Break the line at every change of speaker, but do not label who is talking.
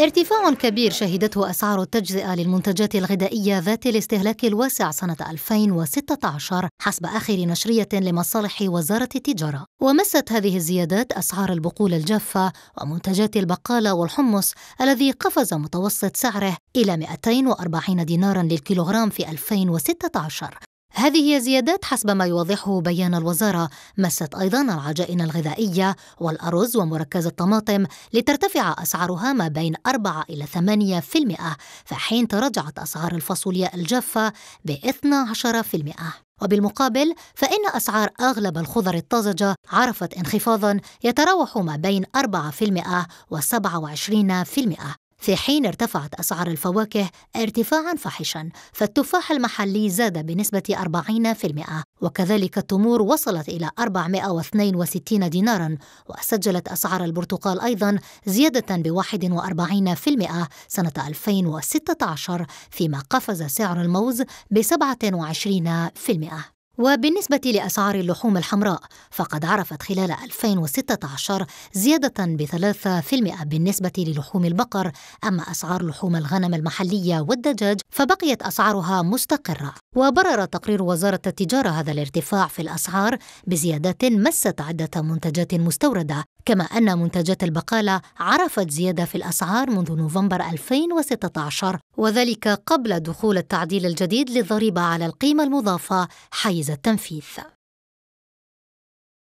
ارتفاع كبير شهدته أسعار التجزئة للمنتجات الغذائية ذات الاستهلاك الواسع سنة 2016 حسب آخر نشرية لمصالح وزارة التجارة. ومست هذه الزيادات أسعار البقول الجافة ومنتجات البقالة والحمص الذي قفز متوسط سعره إلى 240 دينارا للكيلوغرام في 2016 هذه الزيادات حسب ما يوضحه بيان الوزارة. مست أيضا العجائن الغذائية والأرز ومركز الطماطم لترتفع أسعارها ما بين 4 إلى 8% في حين تراجعت أسعار الفاصولياء الجافة ب 12% وبالمقابل فإن أسعار أغلب الخضر الطازجة عرفت انخفاضا يتراوح ما بين 4% و 27% في حين ارتفعت أسعار الفواكه ارتفاعا فاحشا فالتفاح المحلي زاد بنسبة 40% وكذلك التمور وصلت إلى 462 دينارا وسجلت أسعار البرتقال أيضا زيادة ب 41% سنة 2016 فيما قفز سعر الموز ب 27% وبالنسبة لأسعار اللحوم الحمراء فقد عرفت خلال 2016 زيادة في المئة بالنسبة للحوم البقر أما أسعار لحوم الغنم المحلية والدجاج فبقيت أسعارها مستقرة. وبرر تقرير وزارة التجارة هذا الارتفاع في الأسعار بزيادات مست عدة منتجات مستوردة كما أن منتجات البقالة عرفت زيادة في الأسعار منذ نوفمبر 2016 وذلك قبل دخول التعديل الجديد للضريبة على القيمة المضافة حيز التنفيذ.